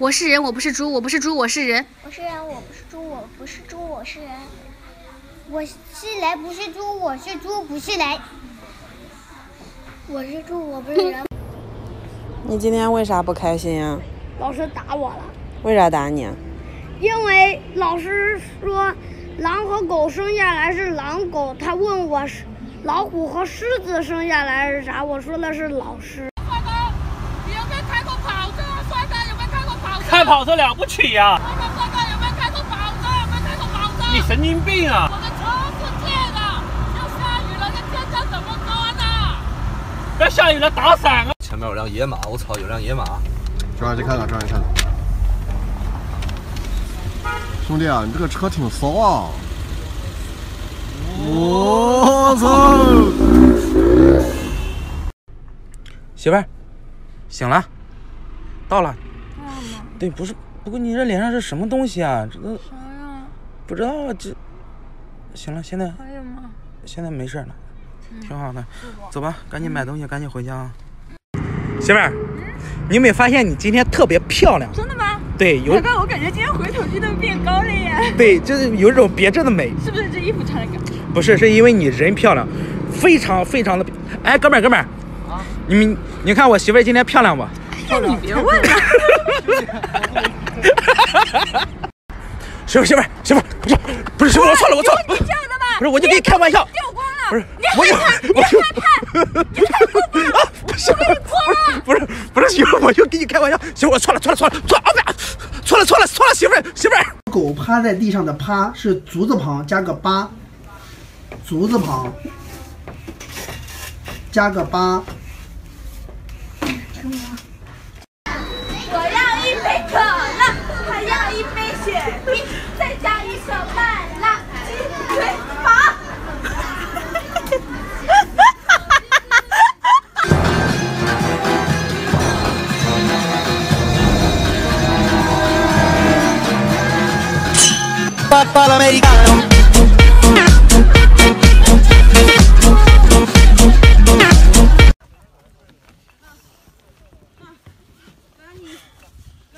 我是人，我不是猪，我不是猪，我是人。我是人，我不是猪，我不是猪，我是人。我是人，不是猪，我是猪，不是人。我是猪，我不是人。你今天为啥不开心呀？老师打我了。为啥打你？因为老师说狼和狗生下来是狼狗，他问我是老虎和狮子生下来是啥，我说的是老师。帅哥，你有没有开过跑车？帅哥有没有开过跑车？开跑车了不起呀、帅哥，帅哥有没有开？有没有开？你神经病啊！我的车是借的，要下雨了，这天桥怎么？要下雨了，打伞啊！前面有辆野马，我操，有辆野马。转上去看看，转上去看看。兄弟啊，你这个车挺骚啊！我操！媳妇儿，醒了，到了。对，不是，不过你这脸上是什么东西啊？这都啥呀？不知道啊，这行了，现在还有吗？现在没事了，挺好的。走吧，赶紧买东西，赶紧回家啊。媳妇儿，你有没有发现你今天特别漂亮？真的吗？对，有哥，我感觉今天回头率都变高了耶！对，就是有一种别致的美。是不是这衣服穿的高？不是，是因为你人漂亮，非常非常的。哎，哥们儿，哥们儿，啊，你们你看我媳妇儿今天漂亮不？那你别问了。媳妇儿，媳妇儿，媳妇儿，不是不是媳妇儿，我错了，我错了。你这样的吧？不是，我就跟你开玩笑。掉光了。不是，我就我就害怕，你太过分了！不是，不是不是媳妇儿，我就跟你开玩笑。媳妇儿，我错了错了错了错了，错了错了错了，媳妇儿媳妇儿。狗趴在地上的趴是足字旁加个八，足字旁加个八。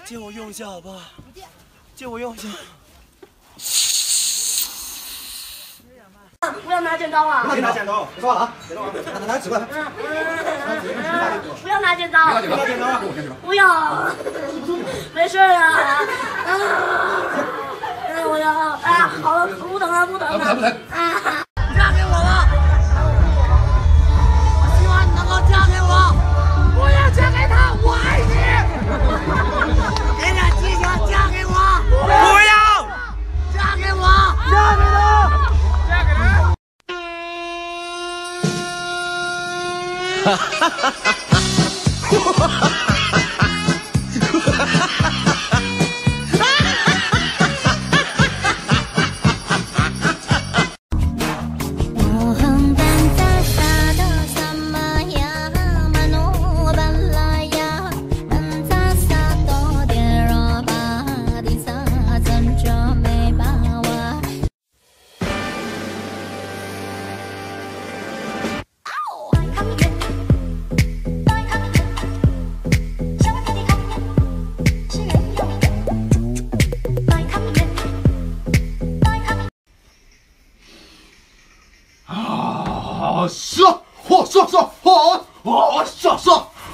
借我用一下好不好？借我用一下。不要拿剪刀啊！不要拿剪刀，别说了啊！别动啊！拿拿纸过来。不要拿剪刀！不要剪刀啊！不要，没事啊。我要啊，好了，不疼了，不疼了。啊，嫁给我吧！我希望你能够嫁给我，不要嫁给他，我爱你。给点吉祥，嫁给我！不要！嫁给我！嫁给他！嫁给他！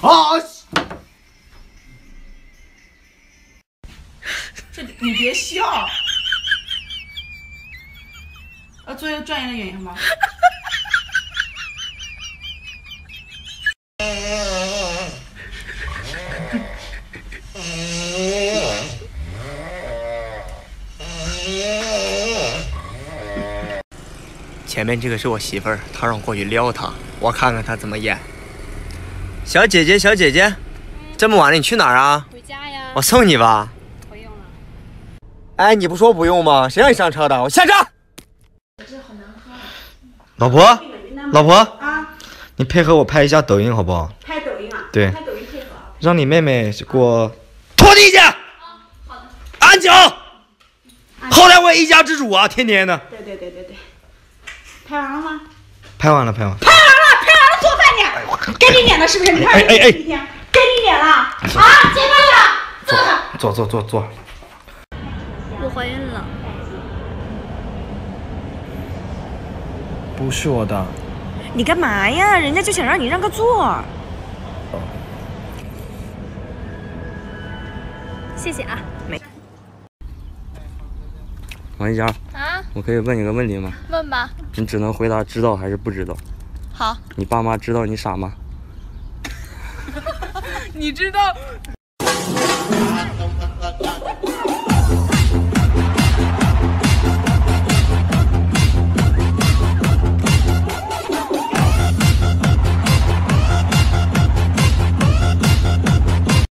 啊！这你别笑。要 做一个专业的演员吗？前面这个是我媳妇儿，她让我过去撩她，我看看她怎么演。小姐姐，小姐姐，这么晚了你去哪儿啊？回家呀。我送你吧。不用了。哎，你不说不用吗？谁让你上车的？我下车。老婆，老婆，啊，你配合我拍一下抖音好不好？拍抖音啊？对拍抖音配合。让你妹妹给我拖地去。啊，好的安静。好歹我也一家之主啊，天天的。对对对对对。拍完了吗？拍完了，拍完了。拍完了，该你撵了是不是？你看哎哎哎一天，该你撵了啊！结婚了，坐坐坐坐坐。我怀孕了。不是我的。你干嘛呀？人家就想让你让个座。谢谢啊，没。王一佳，啊，我可以问你个问题吗？问吧。你只能回答知道还是不知道。好。你爸妈知道你傻吗？你知道